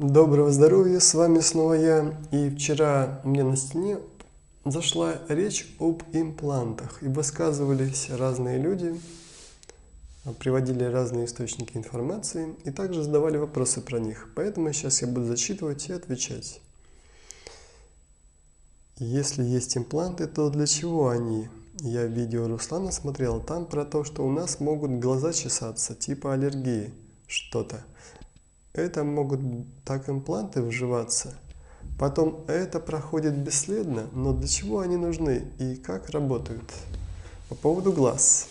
Доброго здоровья, с вами снова я. И вчера мне на стене зашла речь об имплантах. И высказывались разные люди, приводили разные источники информации и также задавали вопросы про них. Поэтому сейчас я буду зачитывать и отвечать. Если есть импланты, то для чего они? Я видео Руслана смотрел, там про то, что у нас могут глаза чесаться, типа аллергии, что-то. Это могут так импланты вживаться. Потом это проходит бесследно, но для чего они нужны и как работают? По поводу глаз.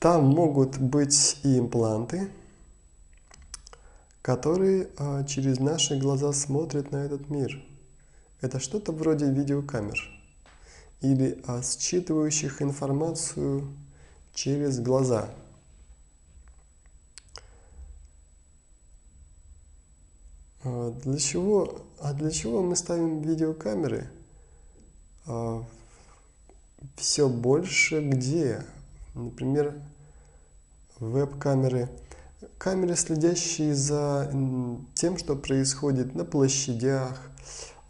Там могут быть и импланты, которые а, через наши глаза смотрят на этот мир. Это что-то вроде видеокамер или а, считывающих информацию через глаза. Для чего, а для чего мы ставим видеокамеры? А, все больше где? Например, веб-камеры. Камеры, следящие за тем, что происходит на площадях,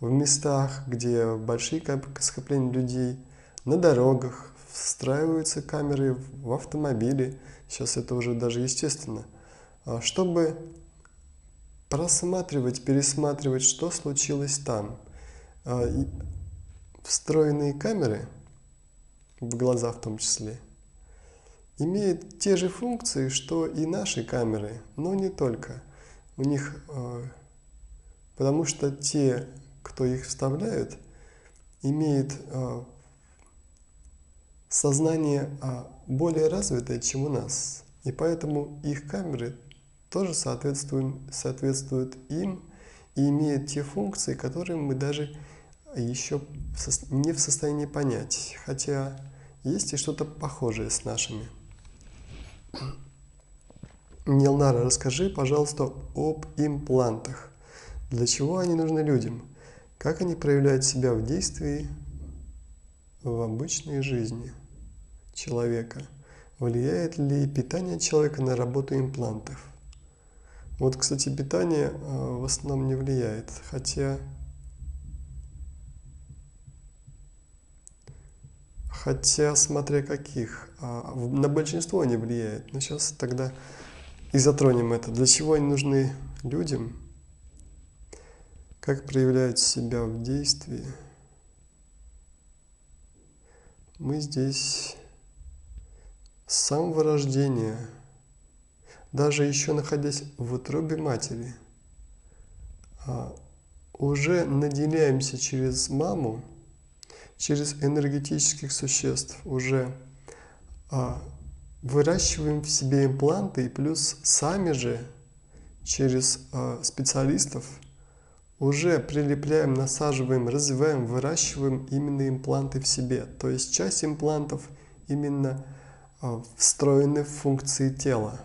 в местах, где большие скопления людей, на дорогах, встраиваются камеры в автомобили. Сейчас это уже даже естественно. А чтобы просматривать, пересматривать, что случилось там. А, встроенные камеры, в глаза в том числе, имеют те же функции, что и наши камеры, но не только. У них, а, потому что те, кто их вставляют, имеют а, сознание более развитое, чем у нас. И поэтому их камеры тоже соответствуют, соответствуют им и имеют те функции, которые мы даже еще не в состоянии понять. Хотя есть и что-то похожее с нашими. Нилнара, расскажи, пожалуйста, об имплантах. Для чего они нужны людям? Как они проявляют себя в действии в обычной жизни человека? Влияет ли питание человека на работу имплантов? Вот, кстати, питание э, в основном не влияет, хотя... Хотя, смотря каких, а, на большинство не влияет. Но сейчас тогда и затронем это. Для чего они нужны людям? Как проявляют себя в действии? Мы здесь с самого рождения – даже еще находясь в утробе матери, а, уже наделяемся через маму, через энергетических существ, уже а, выращиваем в себе импланты и плюс сами же через а, специалистов уже прилепляем, насаживаем, развиваем, выращиваем именно импланты в себе. То есть часть имплантов именно встроены в функции тела.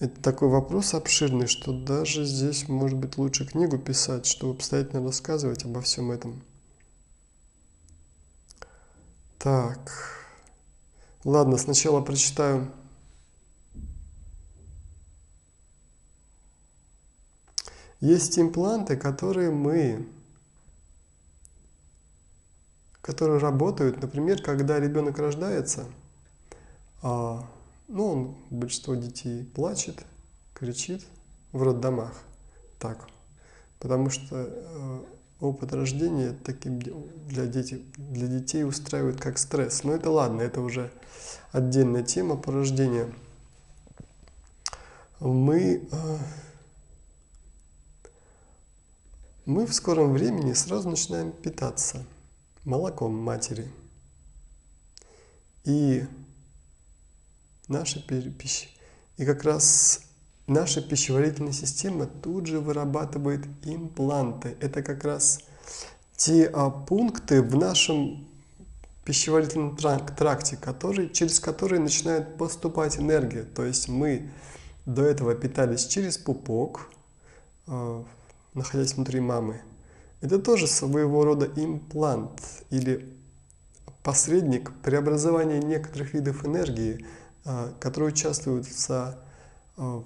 Это такой вопрос обширный, что даже здесь, может быть, лучше книгу писать, чтобы обстоятельно рассказывать обо всем этом. Так. Ладно, сначала прочитаю. Есть импланты, которые мы, которые работают, например, когда ребенок рождается, а ну, он, большинство детей плачет, кричит в роддомах. Так. Потому что э, опыт рождения таким для, детей, для детей устраивает как стресс. Но это ладно, это уже отдельная тема по рождению. Мы, э, мы в скором времени сразу начинаем питаться молоком матери. И наша пища. И как раз наша пищеварительная система тут же вырабатывает импланты. Это как раз те а, пункты в нашем пищеварительном тракте, которые, через которые начинает поступать энергия. То есть мы до этого питались через пупок, э, находясь внутри мамы. Это тоже своего рода имплант или посредник преобразования некоторых видов энергии, а, которые участвуют в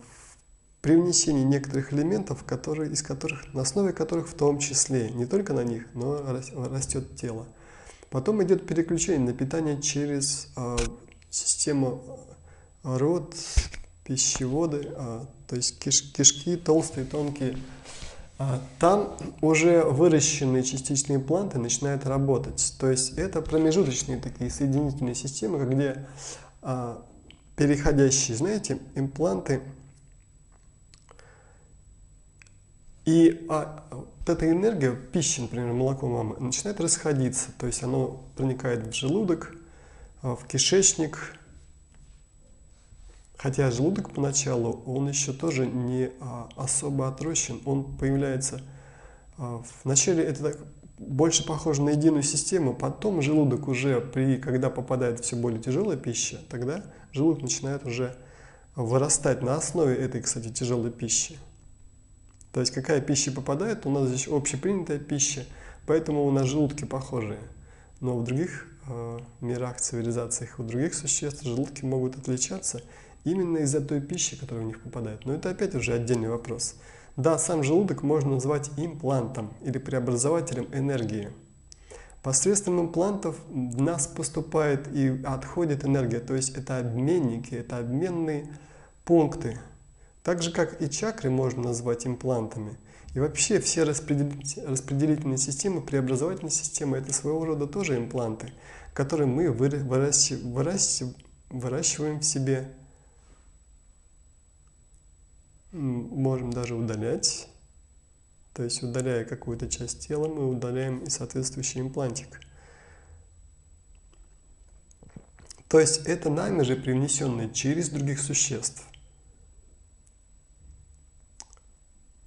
привнесении некоторых элементов, которые, из которых, на основе которых в том числе, не только на них, но растет тело. Потом идет переключение на питание через систему рот, пищеводы, то есть киш, кишки толстые, тонкие, а, там уже выращенные частичные импланты начинают работать. То есть это промежуточные такие соединительные системы, где а, переходящие, знаете, импланты. И а, вот эта энергия, пища, например, молоко мамы, начинает расходиться. То есть оно проникает в желудок, а, в кишечник, Хотя желудок поначалу, он еще тоже не а, особо отрощен, он появляется, а, вначале это так, больше похоже на единую систему, потом желудок уже, при, когда попадает все более тяжелая пища, тогда желудок начинает уже вырастать на основе этой, кстати, тяжелой пищи. То есть какая пища попадает, у нас здесь общепринятая пища, поэтому у нас желудки похожие. Но в других э, мирах, цивилизациях, у других существ желудки могут отличаться – именно из-за той пищи, которая в них попадает. Но это опять уже отдельный вопрос. Да, сам желудок можно назвать имплантом или преобразователем энергии. Посредством имплантов в нас поступает и отходит энергия, то есть это обменники, это обменные пункты. Так же, как и чакры можно назвать имплантами. И вообще все распределительные системы, преобразовательные системы – это своего рода тоже импланты, которые мы выращиваем в себе можем даже удалять. То есть удаляя какую-то часть тела, мы удаляем и соответствующий имплантик. То есть это нами же привнесенное через других существ.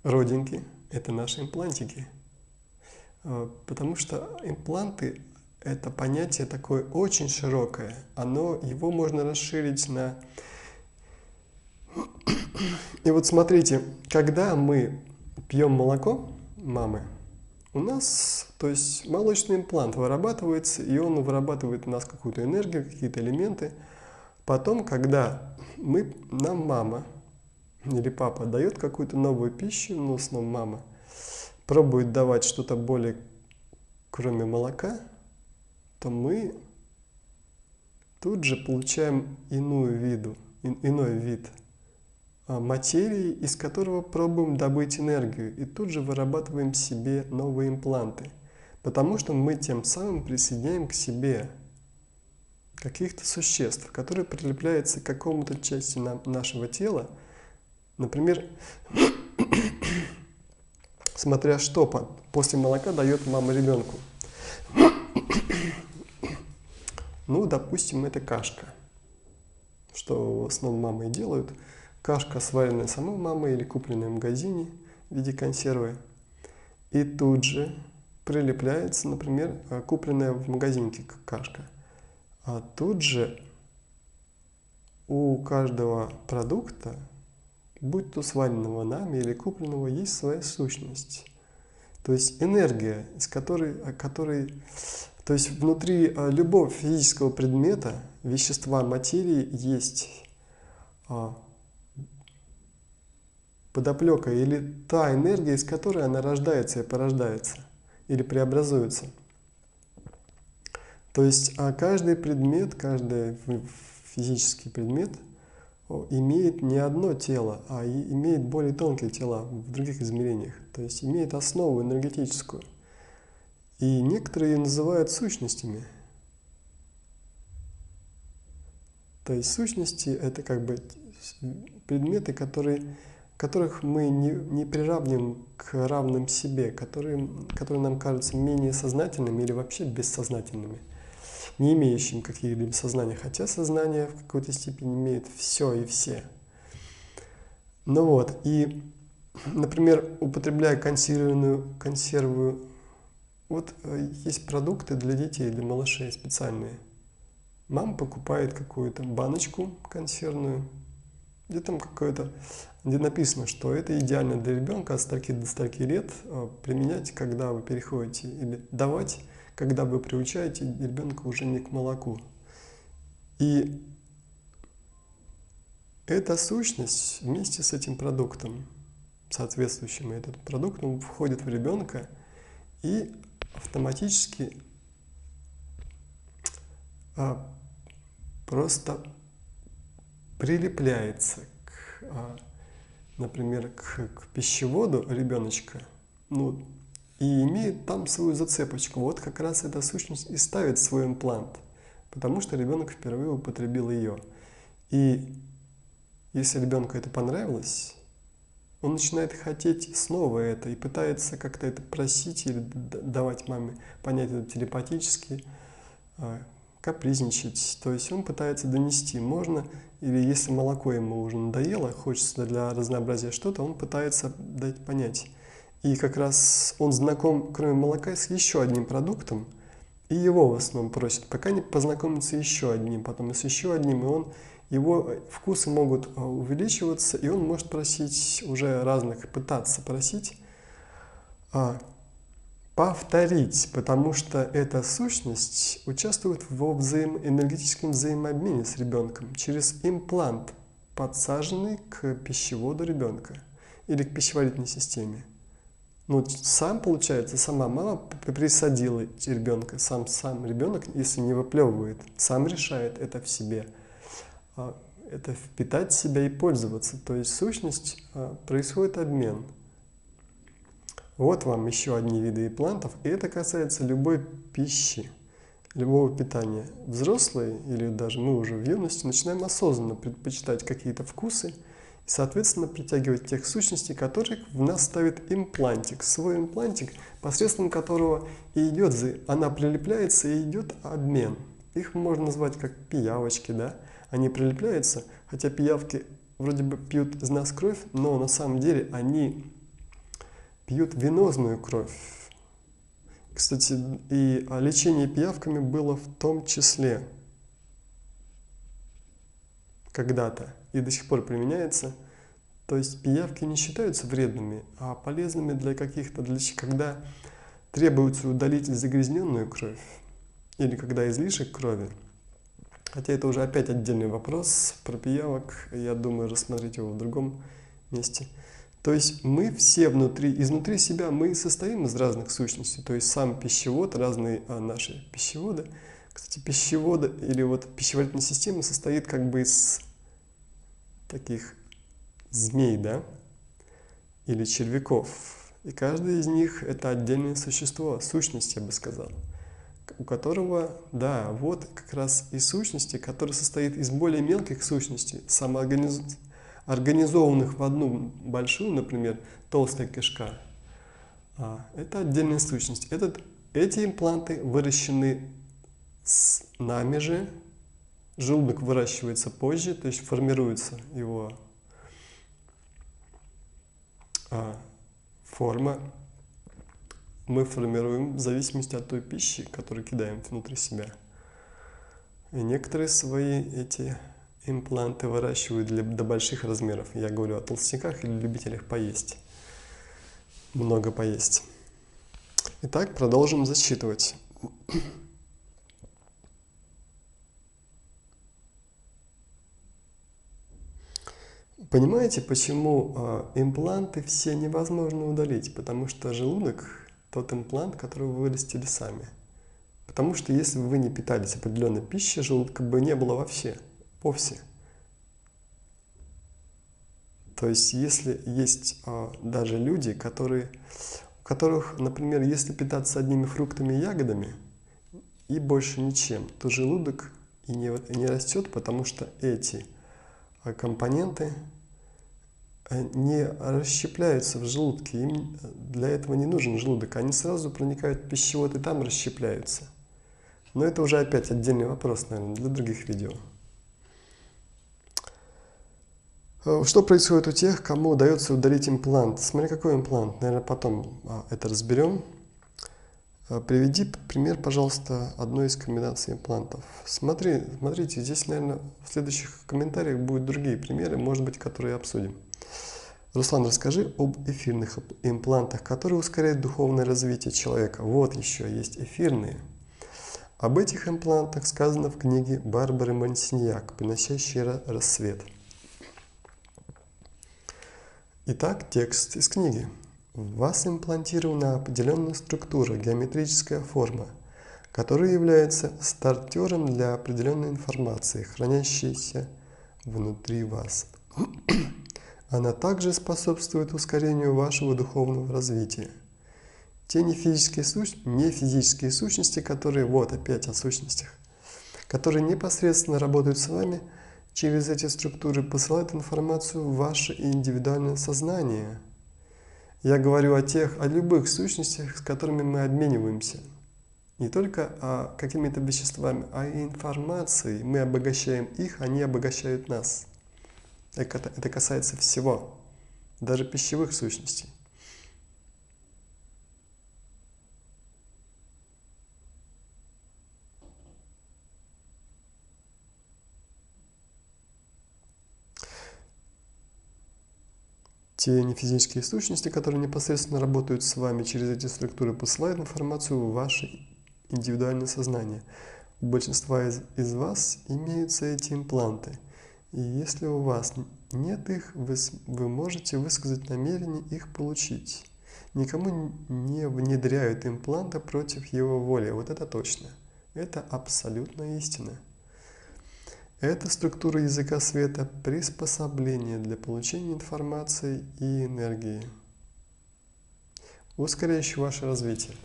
Родинки – это наши имплантики. А, потому что импланты – это понятие такое очень широкое. Оно, его можно расширить на и вот смотрите, когда мы пьем молоко мамы, у нас, то есть молочный имплант вырабатывается, и он вырабатывает у нас какую-то энергию, какие-то элементы. Потом, когда мы, нам мама или папа дает какую-то новую пищу, ну, в основном мама, пробует давать что-то более, кроме молока, то мы тут же получаем иную виду, иной вид – материи, из которого пробуем добыть энергию и тут же вырабатываем себе новые импланты. Потому что мы тем самым присоединяем к себе каких-то существ, которые прилепляются к какому-то части нашего тела. Например, смотря что после молока дает мама ребенку. Ну, допустим, это кашка, что в основном мамы делают – кашка, сваренная самой мамой или купленная в магазине в виде консервы. И тут же прилепляется, например, э, купленная в магазинке кашка. А тут же у каждого продукта, будь то сваренного нами или купленного, есть своя сущность. То есть энергия, из которой, которой то есть внутри э, любого физического предмета, вещества, материи есть а, подоплека или та энергия, из которой она рождается и порождается или преобразуется. То есть а каждый предмет, каждый физический предмет имеет не одно тело, а имеет более тонкие тела в других измерениях. То есть имеет основу энергетическую. И некоторые ее называют сущностями. То есть сущности это как бы предметы, которые которых мы не, не приравним к равным себе, которые, которые нам кажутся менее сознательными или вообще бессознательными, не имеющим каких-либо сознания, хотя сознание в какой-то степени имеет все и все. Ну вот, и, например, употребляя консервную, консерву, вот э, есть продукты для детей, для малышей специальные. Мама покупает какую-то баночку консервную, где там какое-то где написано, что это идеально для ребенка от строки до строки лет э, применять, когда вы переходите или давать, когда вы приучаете ребенка уже не к молоку. И эта сущность вместе с этим продуктом, соответствующим этот продукт, он входит в ребенка и автоматически а, просто прилепляется к, а, например, к, к пищеводу ребеночка, ну, и имеет там свою зацепочку. Вот как раз эта сущность и ставит свой имплант, потому что ребенок впервые употребил ее. И если ребенку это понравилось, он начинает хотеть снова это и пытается как-то это просить или давать маме понять это телепатически, а, капризничать. То есть он пытается донести. Можно, или если молоко ему уже надоело, хочется для разнообразия что-то, он пытается дать понять. И как раз он знаком, кроме молока, с еще одним продуктом, и его в основном просят, пока не познакомиться еще одним, потом с еще одним, и он его вкусы могут а, увеличиваться, и он может просить уже разных, пытаться просить, а, повторить, потому что эта сущность участвует во взаим, энергетическом взаимообмене с ребенком через имплант, подсаженный к пищеводу ребенка или к пищеварительной системе. Ну, сам, получается, сама мама присадила ребенка, сам, сам ребенок, если не выплевывает, сам решает это в себе – а, это впитать себя и пользоваться. То есть сущность а, происходит обмен. Вот вам еще одни виды имплантов, и это касается любой пищи, любого питания. Взрослые или даже мы уже в юности начинаем осознанно предпочитать какие-то вкусы и, соответственно, притягивать тех сущностей, которые в нас ставит имплантик, свой имплантик, посредством которого и идет, она прилепляется и идет обмен. Их можно назвать как пиявочки, да? они прилепляются, хотя пиявки вроде бы пьют из нас кровь, но на самом деле они пьют венозную кровь. Кстати, и лечение пиявками было в том числе когда-то и до сих пор применяется. То есть пиявки не считаются вредными, а полезными для каких-то, для когда требуется удалить загрязненную кровь или когда излишек крови – Хотя это уже опять отдельный вопрос про пиявок. Я думаю рассмотреть его в другом месте. То есть мы все внутри, изнутри себя мы состоим из разных сущностей. То есть сам пищевод, разные а, наши пищеводы. Кстати, пищеводы или вот пищеварительная система состоит как бы из таких змей, да, или червяков. И каждый из них это отдельное существо, сущность, я бы сказал у которого, да, вот как раз и сущности, который состоит из более мелких сущностей, самоорганизованных в одну большую, например, толстая кишка. А, это отдельная сущность. Этот, эти импланты выращены с нами же. Желудок выращивается позже, то есть формируется его а, форма мы формируем в зависимости от той пищи, которую кидаем внутри себя. И некоторые свои эти импланты выращивают для, до больших размеров. Я говорю о толстяках или любителях поесть. Много поесть. Итак, продолжим зачитывать. Понимаете, почему э, импланты все невозможно удалить? Потому что желудок тот имплант, который вы вырастили сами. Потому что если бы вы не питались определенной пищей, желудка бы не было вообще, вовсе. То есть, если есть а, даже люди, которые, у которых, например, если питаться одними фруктами и ягодами и больше ничем, то желудок и не, не растет, потому что эти а, компоненты Э, не расщепляются в желудке. Им для этого не нужен желудок. Они сразу проникают в пищевод и там расщепляются. Но это уже опять отдельный вопрос, наверное, для других видео. Э, что происходит у тех, кому удается удалить имплант? Смотри, какой имплант. Наверное, потом а, это разберем. Э, приведи пример, пожалуйста, одной из комбинаций имплантов. Смотри, смотрите, здесь, наверное, в следующих комментариях будут другие примеры, может быть, которые обсудим. Руслан, расскажи об эфирных имплантах, которые ускоряют духовное развитие человека. Вот еще есть эфирные. Об этих имплантах сказано в книге Барбары Мансиньяк «Приносящий рассвет». Итак, текст из книги. В вас имплантирована определенная структура, геометрическая форма, которая является стартером для определенной информации, хранящейся внутри вас. Она также способствует ускорению вашего духовного развития. Те нефизические, суч... нефизические сущности, которые, вот опять о сущностях, которые непосредственно работают с вами, через эти структуры посылают информацию в ваше индивидуальное сознание. Я говорю о тех, о любых сущностях, с которыми мы обмениваемся. Не только о какими-то веществами, а и информацией. Мы обогащаем их, они обогащают нас. Это касается всего, даже пищевых сущностей. Те нефизические сущности, которые непосредственно работают с вами через эти структуры, посылают информацию в ваше индивидуальное сознание. У большинства из, из вас имеются эти импланты – и если у вас нет их, вы, вы можете высказать намерение их получить. Никому не внедряют импланты против его воли. Вот это точно. Это абсолютно истина. Это структура языка света приспособление для получения информации и энергии, ускоряющий ваше развитие.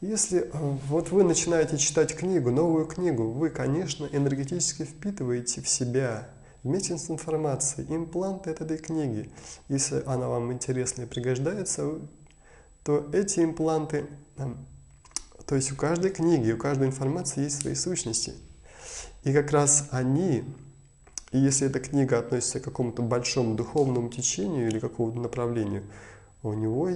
Если э, вот вы начинаете читать книгу, новую книгу, вы, конечно, энергетически впитываете в себя Вместе с информацией, импланты этой книги, если она вам интересна и пригождается, то эти импланты, то есть у каждой книги, у каждой информации есть свои сущности. И как раз они, и если эта книга относится к какому-то большому духовному течению или какому-то направлению, у него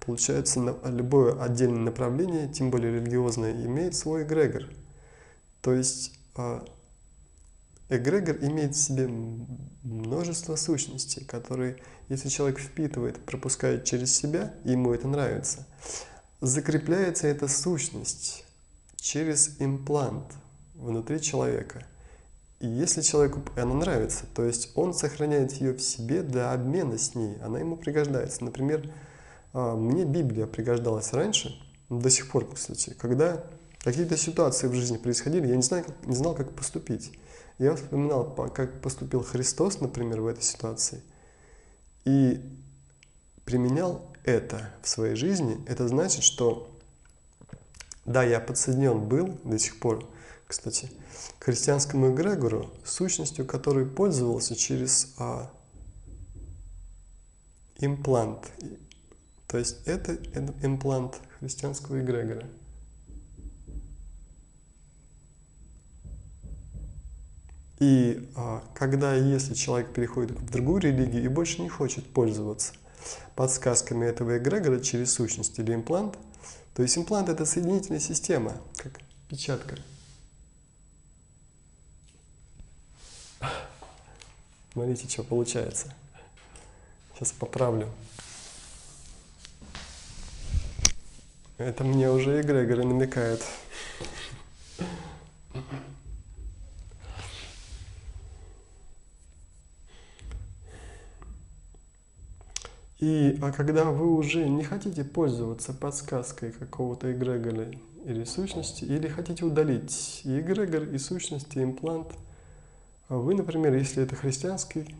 получается любое отдельное направление, тем более религиозное, имеет свой эгрегор. То есть а, Эгрегор имеет в себе множество сущностей, которые, если человек впитывает, пропускает через себя, ему это нравится, закрепляется эта сущность через имплант внутри человека. И если человеку она нравится, то есть он сохраняет ее в себе для обмена с ней, она ему пригождается. Например, а, мне Библия пригождалась раньше, до сих пор, кстати, когда какие-то ситуации в жизни происходили, я не, знаю, не знал, как поступить. Я вспоминал, как поступил Христос, например, в этой ситуации, и применял это в своей жизни. Это значит, что да, я подсоединен был до сих пор, кстати, христианскому эгрегору, сущностью, который пользовался через а, имплант. То есть это имплант христианского эгрегора. И а, когда, если человек переходит в другую религию и больше не хочет пользоваться подсказками этого эгрегора через сущность или имплант, то есть имплант это соединительная система, как печатка. Смотрите, что получается. Сейчас поправлю. Это мне уже эгрегоры намекают. И а когда вы уже не хотите пользоваться подсказкой какого-то эгрегора или сущности, или хотите удалить и эгрегор, и сущность, и имплант, вы, например, если это христианский,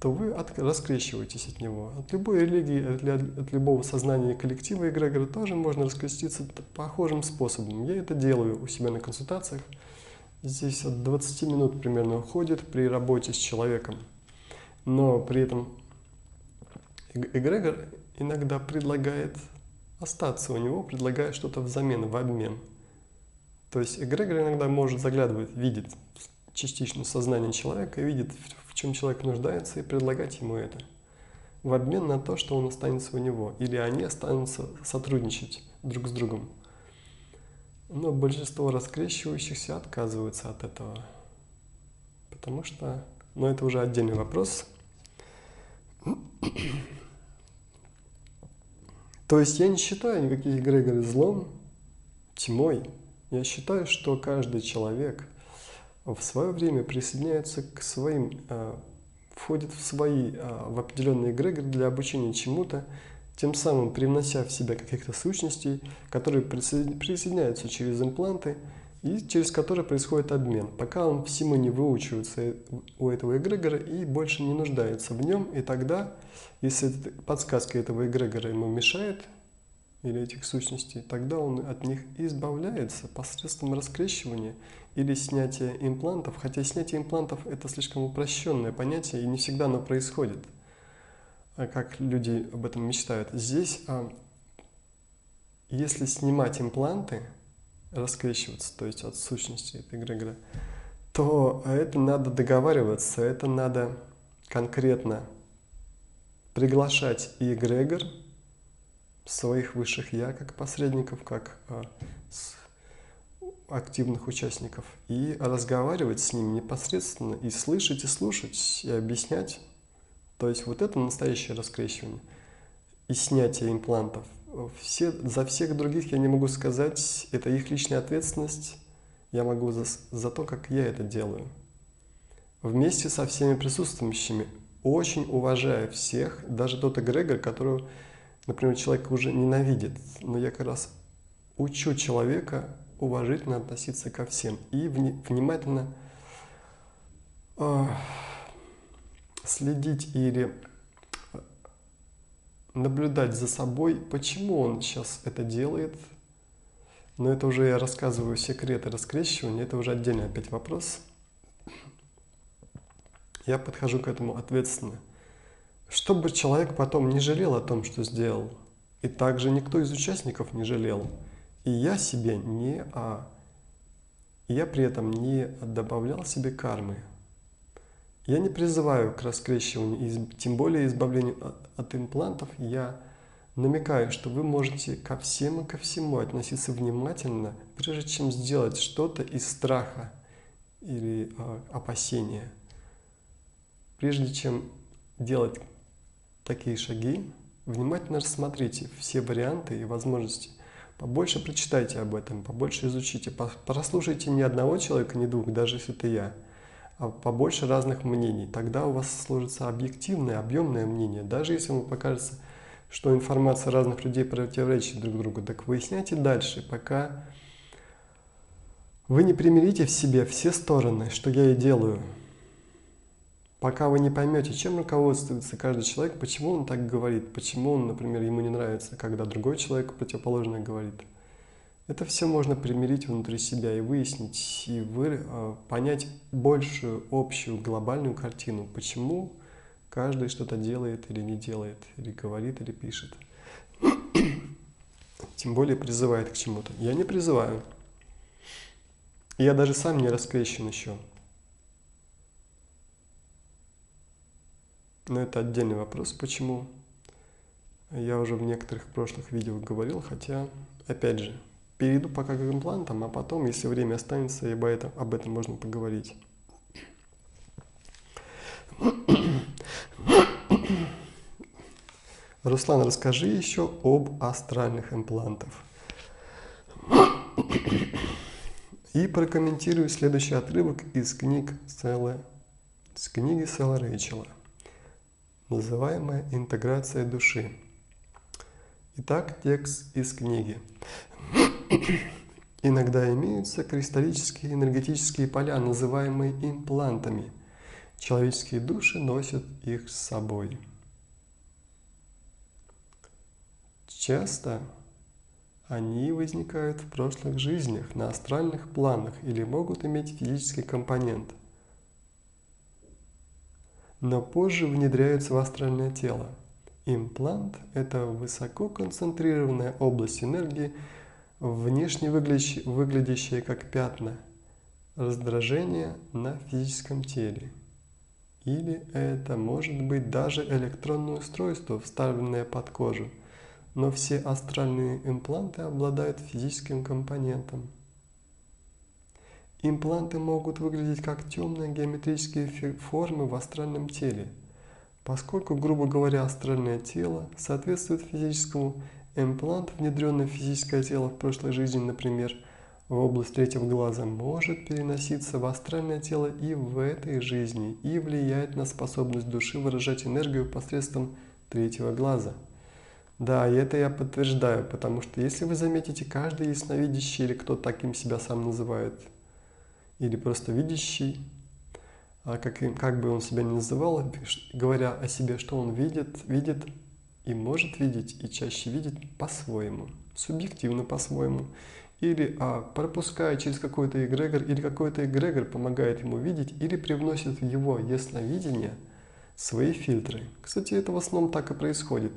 то вы от, раскрещиваетесь от него. От любой религии, от, от любого сознания коллектива эгрегора тоже можно раскреститься похожим способом. Я это делаю у себя на консультациях. Здесь от 20 минут примерно уходит при работе с человеком. Но при этом эгрегор иногда предлагает остаться у него, предлагая что-то взамен, в обмен. То есть эгрегор иногда может заглядывать, видит частично сознание человека, видит, в чем человек нуждается, и предлагать ему это. В обмен на то, что он останется у него. Или они останутся сотрудничать друг с другом. Но большинство раскрещивающихся отказываются от этого. Потому что, но это уже отдельный вопрос – То есть я не считаю никаких эгрегоров злом, тьмой. Я считаю, что каждый человек в свое время присоединяется к своим, а, входит в свои, а, в определенные эгрегоры для обучения чему-то, тем самым привнося в себя каких-то сущностей, которые присоединяются через импланты и через которые происходит обмен, пока он всему не выучивается у этого эгрегора и больше не нуждается в нем, и тогда если подсказка этого эгрегора ему мешает, или этих сущностей, тогда он от них избавляется посредством раскрещивания или снятия имплантов. Хотя снятие имплантов это слишком упрощенное понятие и не всегда оно происходит, а как люди об этом мечтают. Здесь, а, если снимать импланты, раскрещиваться, то есть от сущности этой эгрегора, то это надо договариваться, это надо конкретно приглашать и эгрегор, своих высших я, как посредников, как а, активных участников, и разговаривать с ними непосредственно, и слышать, и слушать, и объяснять. То есть вот это настоящее раскрещивание и снятие имплантов. Все, за всех других я не могу сказать, это их личная ответственность, я могу за, за то, как я это делаю. Вместе со всеми присутствующими очень уважаю всех, даже тот эгрегор, который, например, человек уже ненавидит. Но я как раз учу человека уважительно относиться ко всем и внимательно э, следить или наблюдать за собой, почему он сейчас это делает. Но это уже я рассказываю секреты раскрещивания, это уже отдельный опять вопрос я подхожу к этому ответственно. Чтобы человек потом не жалел о том, что сделал. И также никто из участников не жалел. И я себе не... А, я при этом не добавлял себе кармы. Я не призываю к раскрещиванию, тем более избавлению от имплантов. Я намекаю, что вы можете ко всем и ко всему относиться внимательно, прежде чем сделать что-то из страха или э, опасения. Прежде чем делать такие шаги, внимательно рассмотрите все варианты и возможности. Побольше прочитайте об этом, побольше изучите, прослушайте не одного человека, не двух, даже если это я, а побольше разных мнений. Тогда у вас сложится объективное, объемное мнение. Даже если вам покажется, что информация разных людей противоречит друг другу, так выясняйте дальше, пока вы не примирите в себе все стороны, что я и делаю. Пока вы не поймете, чем руководствуется каждый человек, почему он так говорит, почему он, например, ему не нравится, когда другой человек противоположное говорит. Это все можно примирить внутри себя и выяснить, и вы, э, понять большую, общую, глобальную картину, почему каждый что-то делает или не делает, или говорит, или пишет. Тем более призывает к чему-то. Я не призываю. Я даже сам не раскрещен еще. Но это отдельный вопрос, почему. Я уже в некоторых прошлых видео говорил, хотя, опять же, перейду пока к имплантам, а потом, если время останется, об этом, об этом можно поговорить. Руслан, расскажи еще об астральных имплантах. И прокомментирую следующий отрывок из книг Сэла, из книги Сэла Рэйчела называемая интеграция души. Итак, текст из книги. Иногда имеются кристаллические энергетические поля, называемые имплантами. Человеческие души носят их с собой. Часто они возникают в прошлых жизнях на астральных планах или могут иметь физический компонент – но позже внедряются в астральное тело. Имплант – это высоко концентрированная область энергии, внешне выглядящая как пятна, раздражение на физическом теле. Или это может быть даже электронное устройство, вставленное под кожу. Но все астральные импланты обладают физическим компонентом – Импланты могут выглядеть как темные геометрические формы в астральном теле. Поскольку, грубо говоря, астральное тело соответствует физическому, имплант, внедренный в физическое тело в прошлой жизни, например, в область третьего глаза, может переноситься в астральное тело и в этой жизни и влиять на способность души выражать энергию посредством третьего глаза. Да, и это я подтверждаю, потому что если вы заметите, каждый ясновидящий или кто таким себя сам называет, или просто видящий, а как, как бы он себя ни называл, говоря о себе, что он видит, видит и может видеть, и чаще видит по-своему, субъективно по-своему, или а, пропуская через какой-то эгрегор, или какой-то эгрегор помогает ему видеть, или привносит в его ясновидение свои фильтры. Кстати, это в основном так и происходит.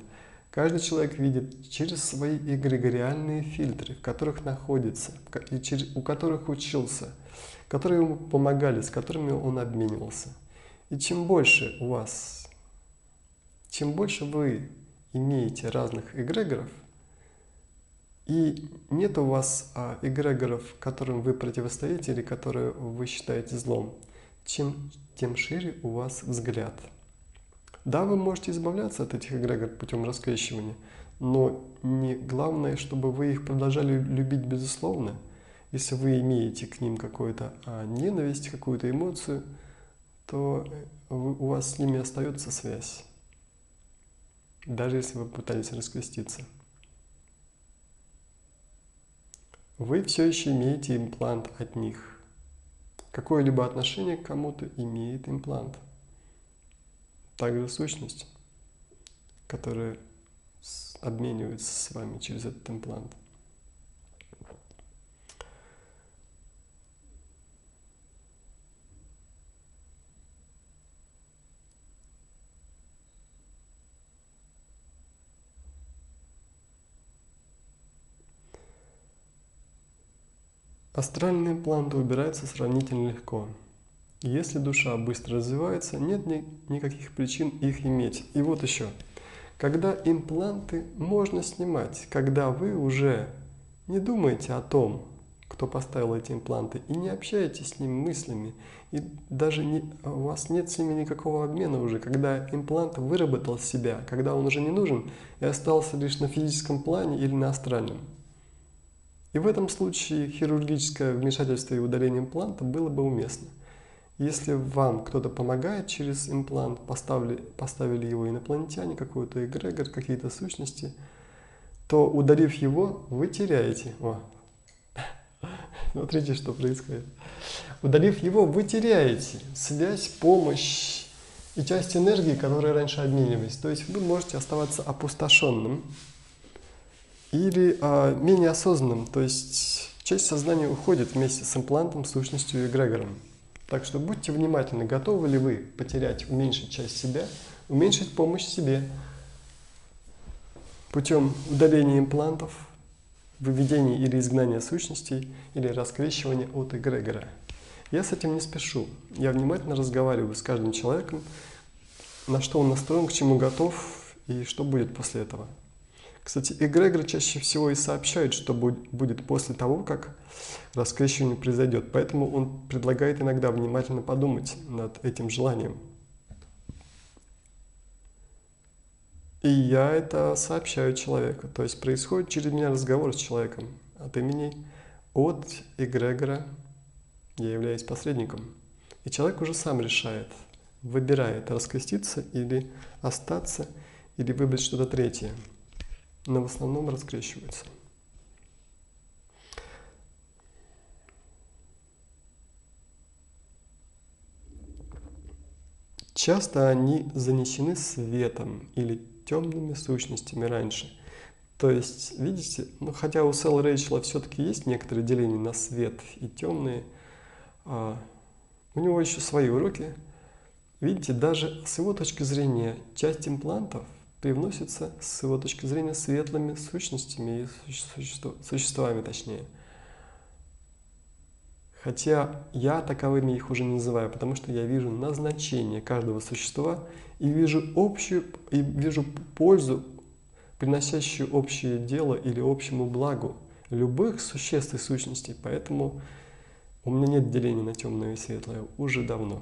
Каждый человек видит через свои эгрегориальные фильтры, в которых находится, и через, у которых учился, которые ему помогали, с которыми он обменивался. И чем больше у вас, чем больше вы имеете разных эгрегоров, и нет у вас а, эгрегоров, которым вы противостоите или которые вы считаете злом, чем, тем шире у вас взгляд. Да, вы можете избавляться от этих эгрегоров путем раскрещивания, но не главное, чтобы вы их продолжали любить безусловно. Если вы имеете к ним какую-то а, ненависть, какую-то эмоцию, то у вас с ними остается связь даже если вы пытались раскреститься. Вы все еще имеете имплант от них. Какое-либо отношение к кому-то имеет имплант. Также сущность, которая обменивается с вами через этот имплант. Астральные импланты убираются сравнительно легко. Если душа быстро развивается, нет ни, никаких причин их иметь. И вот еще. Когда импланты можно снимать, когда вы уже не думаете о том, кто поставил эти импланты, и не общаетесь с ним мыслями, и даже не, у вас нет с ними никакого обмена уже, когда имплант выработал себя, когда он уже не нужен и остался лишь на физическом плане или на астральном. И в этом случае хирургическое вмешательство и удаление импланта было бы уместно. Если вам кто-то помогает через имплант, поставили, поставили его инопланетяне, какой-то эгрегор, какие-то сущности, то удалив его, вы теряете. О. Смотрите, что происходит. Удалив его, вы теряете связь, помощь и часть энергии, которые раньше обменивались. То есть вы можете оставаться опустошенным, или а, менее осознанным, то есть часть сознания уходит вместе с имплантом, сущностью и эгрегором. Так что будьте внимательны, готовы ли вы потерять, уменьшить часть себя, уменьшить помощь себе путем удаления имплантов, выведения или изгнания сущностей или раскрещивания от эгрегора. Я с этим не спешу. Я внимательно разговариваю с каждым человеком, на что он настроен, к чему готов и что будет после этого. Кстати, эгрегоры чаще всего и сообщают, что будет после того, как раскрещивание произойдет. Поэтому он предлагает иногда внимательно подумать над этим желанием. И я это сообщаю человеку. То есть происходит через меня разговор с человеком от имени, от эгрегора. Я являюсь посредником. И человек уже сам решает, выбирает раскреститься или остаться, или выбрать что-то третье но в основном раскрещиваются. Часто они занесены светом или темными сущностями раньше. То есть, видите, ну, хотя у Сэл Рэйчела все-таки есть некоторые деления на свет и темные, а, у него еще свои уроки. Видите, даже с его точки зрения часть имплантов – привносится с его точки зрения светлыми сущностями и существами точнее. Хотя я таковыми их уже не называю, потому что я вижу назначение каждого существа и вижу общую и вижу пользу, приносящую общее дело или общему благу любых существ и сущностей. Поэтому у меня нет деления на темное и светлое уже давно.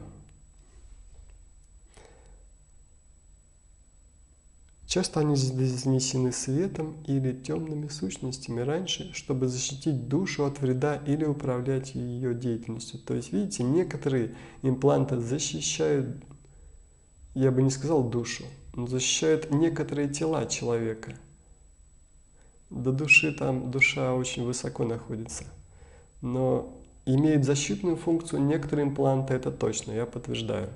Часто они занесены светом или темными сущностями раньше, чтобы защитить душу от вреда или управлять ее деятельностью. То есть, видите, некоторые импланты защищают, я бы не сказал душу, но защищают некоторые тела человека. До души там душа очень высоко находится. Но имеют защитную функцию некоторые импланты, это точно, я подтверждаю.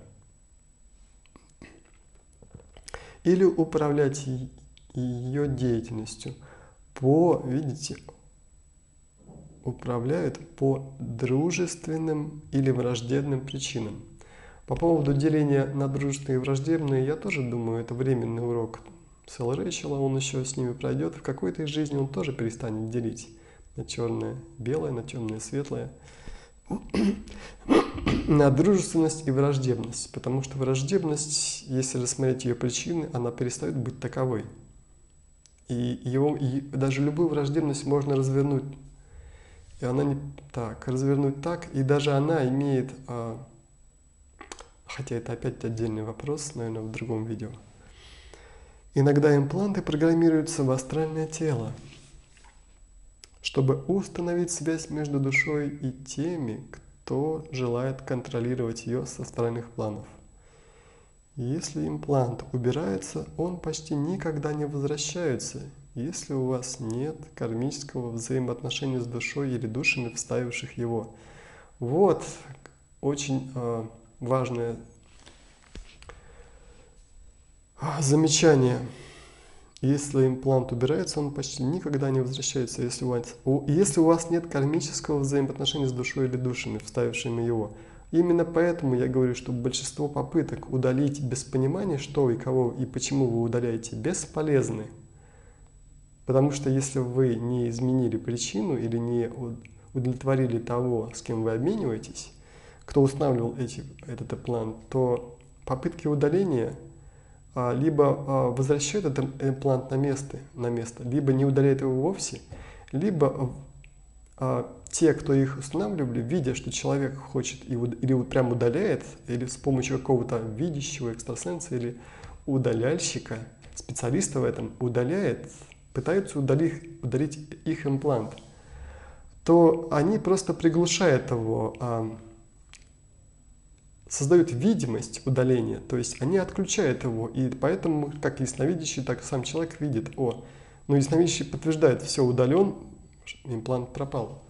Или управлять ее деятельностью по, видите, управляют по дружественным или враждебным причинам. По поводу деления на дружественные и враждебные, я тоже думаю, это временный урок Сэл Рэйчела, он еще с ними пройдет. В какой-то из жизни он тоже перестанет делить на черное белое, на темное светлое на дружественность и враждебность, потому что враждебность, если рассмотреть ее причины, она перестает быть таковой. И, его, и даже любую враждебность можно развернуть. И она не так, развернуть так, и даже она имеет, а, хотя это опять отдельный вопрос, наверное, в другом видео. Иногда импланты программируются в астральное тело, чтобы установить связь между душой и теми, кто желает контролировать ее со астральных планов. Если имплант убирается, он почти никогда не возвращается, если у вас нет кармического взаимоотношения с душой или душами, вставивших его. Вот очень э, важное замечание. Если имплант убирается, он почти никогда не возвращается, если у вас, если у вас нет кармического взаимоотношения с душой или душами, вставившими его. Именно поэтому я говорю, что большинство попыток удалить без понимания, что и кого и почему вы удаляете, бесполезны. Потому что если вы не изменили причину или не удовлетворили того, с кем вы обмениваетесь, кто устанавливал эти, этот план, то попытки удаления – либо а, возвращают этот имплант на место, на место, либо не удаляют его вовсе, либо а, те, кто их устанавливали, видя, что человек хочет или прям удаляет, или с помощью какого-то видящего экстрасенса или удаляльщика, специалиста в этом, удаляет, пытаются удалить, удалить их имплант, то они просто приглушают его создают видимость удаления, то есть они отключают его, и поэтому как ясновидящий, так и сам человек видит, о, но ясновидящий подтверждает, все, удален, имплант пропал.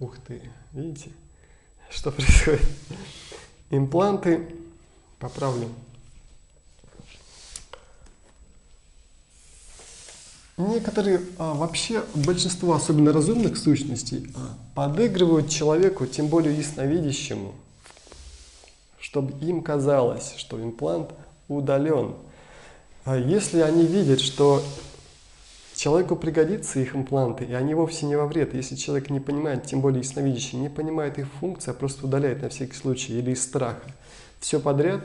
Ух ты, видите, что происходит? Импланты, поправлю, Некоторые, а, вообще большинство, особенно разумных сущностей, а, подыгрывают человеку, тем более ясновидящему, чтобы им казалось, что имплант удален. А если они видят, что человеку пригодится их импланты, и они вовсе не во вред, если человек не понимает, тем более ясновидящий, не понимает их функции, а просто удаляет на всякий случай или из страха, все подряд,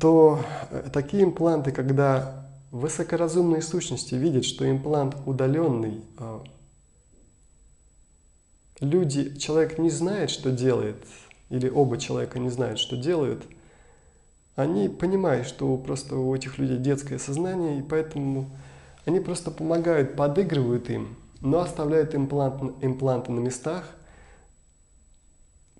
то э, такие импланты, когда Высокоразумные сущности видят, что имплант удаленный. А люди, человек не знает, что делает, или оба человека не знают, что делают. Они понимают, что просто у этих людей детское сознание, и поэтому они просто помогают, подыгрывают им, но оставляют имплант, импланты на местах –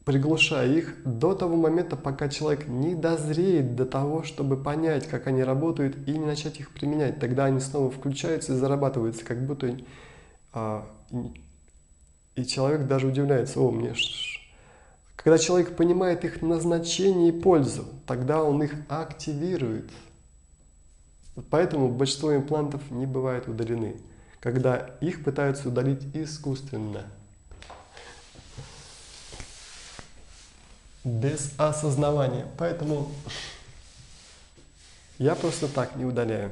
приглушая их до того момента, пока человек не дозреет до того, чтобы понять, как они работают и не начать их применять. Тогда они снова включаются и зарабатываются, как будто... А, и человек даже удивляется, о, мне... Когда человек понимает их назначение и пользу, тогда он их активирует. Поэтому большинство имплантов не бывает удалены, когда их пытаются удалить искусственно. Без осознавания. Поэтому я просто так не удаляю.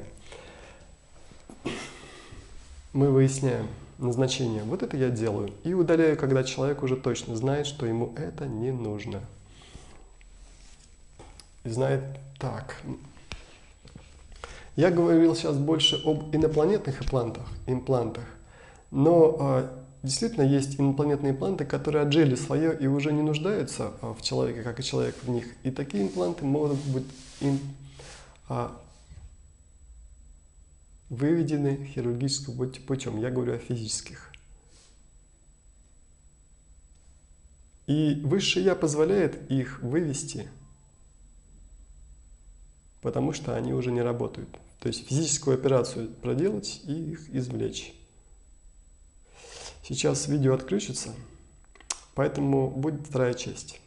Мы выясняем назначение. Вот это я делаю. И удаляю, когда человек уже точно знает, что ему это не нужно. И знает так. Я говорил сейчас больше об инопланетных имплантах, имплантах но а, Действительно, есть инопланетные импланты, которые отжили свое и уже не нуждаются а, в человеке, как и человек в них. И такие импланты могут быть им, а, выведены хирургическим путем. Я говорю о физических. И Высшее Я позволяет их вывести, потому что они уже не работают. То есть физическую операцию проделать и их извлечь. Сейчас видео отключится, поэтому будет вторая часть.